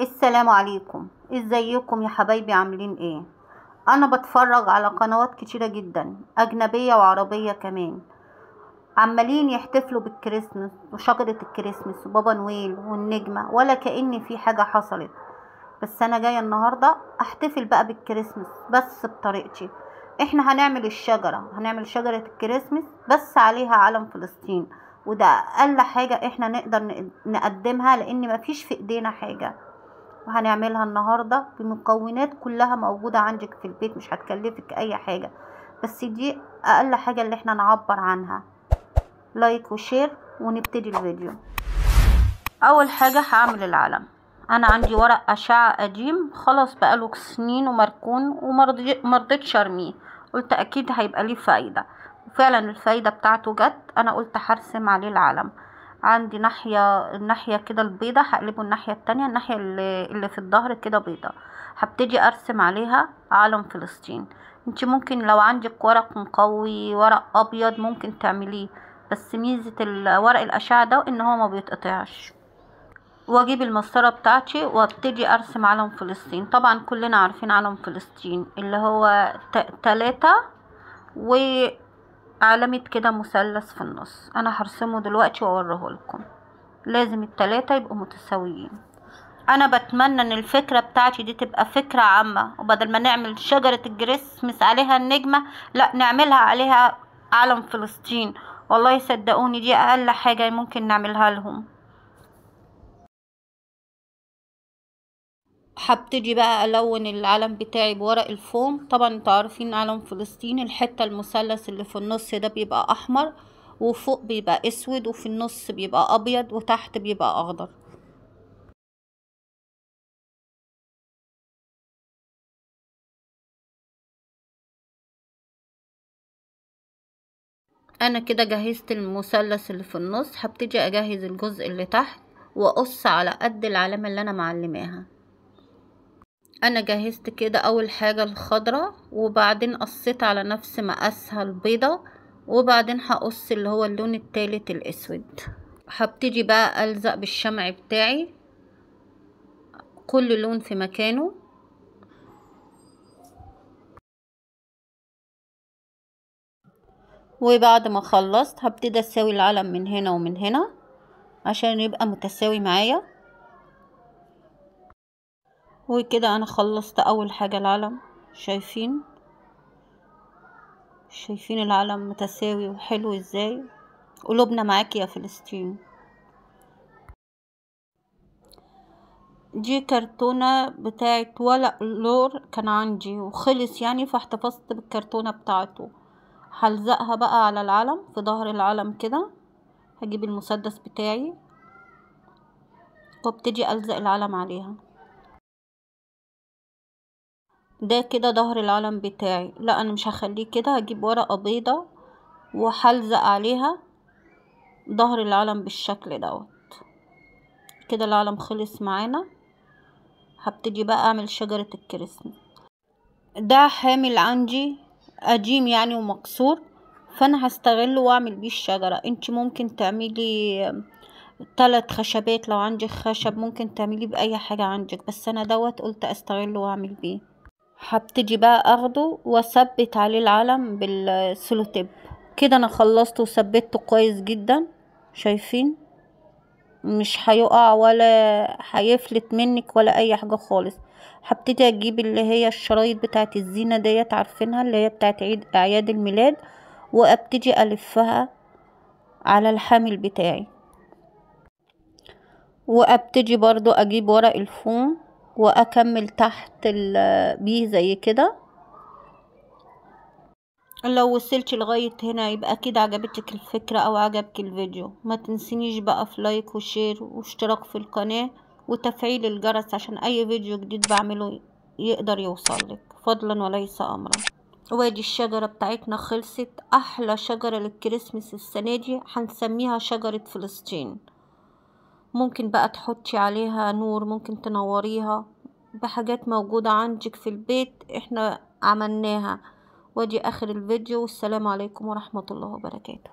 السلام عليكم. إزيكم يا حبايبي؟ عاملين إيه؟ أنا بتفرج على قنوات كتيرة جدا أجنبية وعربية كمان. عمالين يحتفلوا بالكريسماس وشجرة الكريسماس وبابا نويل والنجمة ولا كأن في حاجة حصلت. بس أنا جاية النهاردة أحتفل بقى بالكريسماس بس بطريقتي. إحنا هنعمل الشجرة هنعمل شجرة الكريسماس بس عليها علم فلسطين وده أقل حاجة إحنا نقدر نقدمها لأن مفيش في إيدينا حاجة. وهنعملها النهاردة بمكونات كلها موجودة عندك في البيت مش هتكلفك أي حاجة. بس دي أقل حاجة اللي إحنا نعبر عنها. like و share ونبتدي الفيديو. أول حاجة هعمل العلم. أنا عندي ورق أشعة قديم خلاص بقاله سنين ومركون ومرضتش ارميه قلت أكيد هيبقى ليه فايدة. وفعلا الفايدة بتاعته جت أنا قلت هرسم عليه العلم. عندي ناحية الناحية كده البيضة هقلبه الناحية التانية الناحية اللي, اللي في الظهر كده بيضة. هبتدي أرسم عليها علم فلسطين. انت ممكن لو عندك ورق مقوي ورق أبيض ممكن تعمليه بس ميزة الورق الأشعة ده إن هو ما بيتقطعش. وأجيب المسطرة بتاعتي وأبتدي أرسم علم فلسطين. طبعا كلنا عارفين علم فلسطين اللي هو تلاتة وعلامة كده مثلث في النص. أنا هرسمه دلوقتي واوريه لكم لازم التلاتة يبقوا متساويين. أنا بتمنى إن الفكرة بتاعتي دي تبقى فكرة عامة. وبدل ما نعمل شجرة الكريسماس عليها النجمة لا نعملها عليها علم فلسطين. والله صدقوني دي أقل حاجة ممكن نعملها لهم. هبتدي بقى ألون العلم بتاعي بورق الفوم. طبعا أنتوا عارفين علم فلسطين الحتة المثلث اللي في النص ده بيبقى أحمر وفوق بيبقى أسود وفي النص بيبقى أبيض وتحت بيبقى أخضر. أنا كده جهزت المثلث اللي في النص. هبتدي أجهز الجزء اللي تحت وأقص على قد العلامة اللي أنا معلماها. أنا جهزت كده أول حاجة الخضرة وبعدين قصيت على نفس مقاسها البيضة وبعدين هقص اللي هو اللون التالت الأسود. هبتدي بقى ألزق بالشمع بتاعي. كل لون في مكانه. وبعد ما خلصت هبتدي أساوي العلم من هنا ومن هنا عشان يبقى متساوي معايا. وكده أنا خلصت أول حاجة العلم. شايفين؟ شايفين العلم متساوي وحلو إزاي؟ قلوبنا معاكي يا فلسطين. دي كرتونة بتاعت ولا لور كان عندي وخلص يعني فاحتفظت بالكرتونة بتاعته. هلزقها بقى على العلم في ظهر العلم كده. هجيب المسدس بتاعي. وابتدي ألزق العلم عليها. ده كده ظهر العلم بتاعي. لا أنا مش هخليه كده هجيب ورقة بيضة وهلزق عليها ظهر العلم بالشكل دوت. كده العلم خلص معانا. هبتدي بقى أعمل شجرة الكريسماس. ده حامل عندي قديم يعني ومكسور فأنا هستغله وأعمل بيه الشجرة. أنت ممكن تعملي تلات خشبات. لو عندك خشب ممكن تعمليه بأي حاجة عندك بس أنا دوت قلت أستغله وأعمل بيه. هبتدي بقى أخده وأثبت عليه العلم بالسلوتيب كده أنا خلصته وثبته كويس جدا. شايفين؟ مش هيقع ولا هيفلت منك ولا أي حاجة خالص. هبتدي أجيب اللي هي الشرايط بتاعت الزينة ديت عارفينها؟ اللي هي بتاعت عيد أعياد الميلاد. وأبتدي ألفها على الحامل بتاعي. وأبتدي برضو أجيب ورق الفوم. وأكمل تحت بيه زي كده. لو وصلتي لغاية هنا يبقى كده عجبتك الفكرة أو عجبك الفيديو. ما تنسينيش بقى في like و share واشتراك في القناة وتفعيل الجرس عشان أي فيديو جديد بعمله يقدر يوصلك فضلا وليس امرا. وادي الشجرة بتاعتنا خلصت. أحلى شجرة للكريسماس السنة دي هنسميها شجرة فلسطين. ممكن بقى تحطي عليها نور ممكن تنوريها بحاجات موجودة عندك في البيت إحنا عملناها. ودي آخر الفيديو والسلام عليكم ورحمة الله وبركاته.